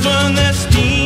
judgment that's steam.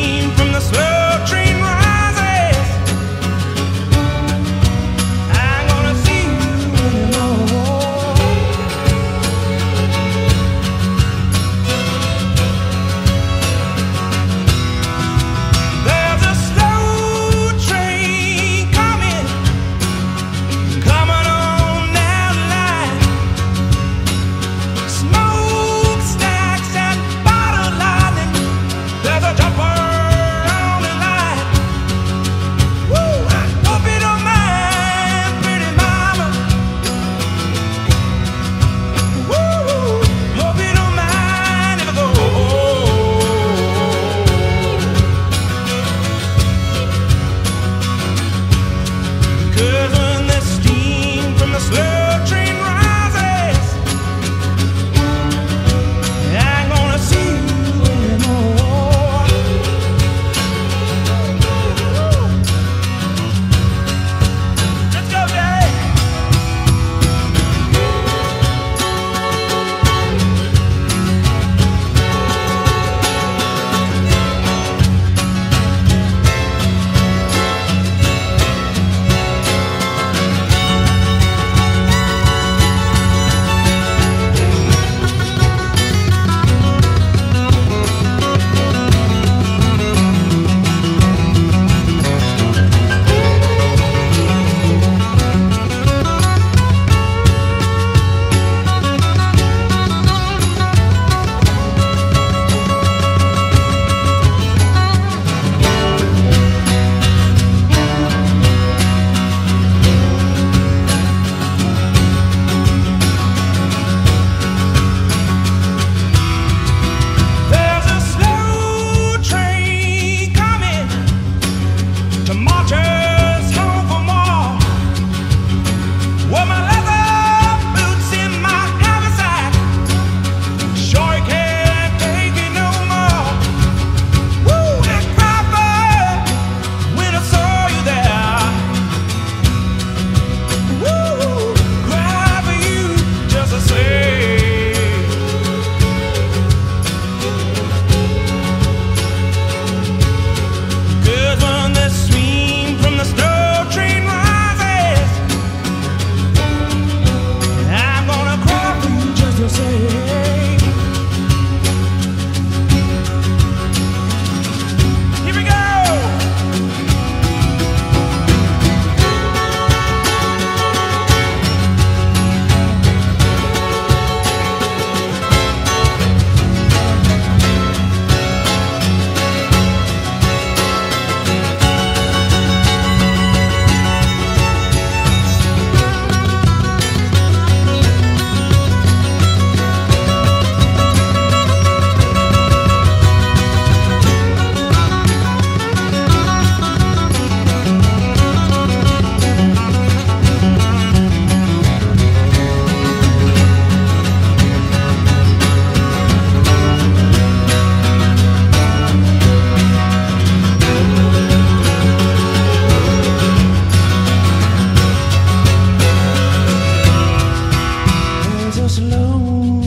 so slow.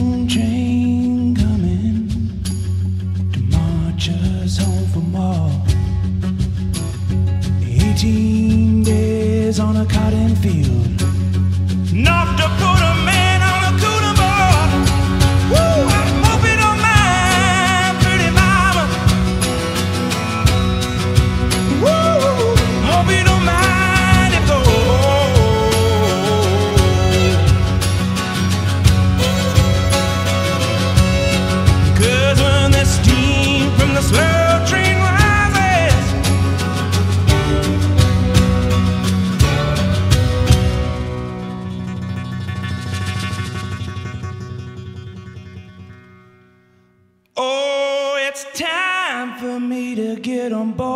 time for me to get on board.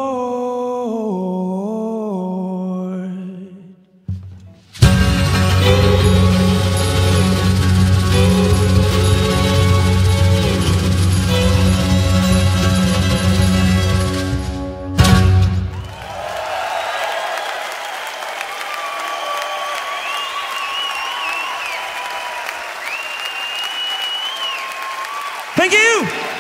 Thank you.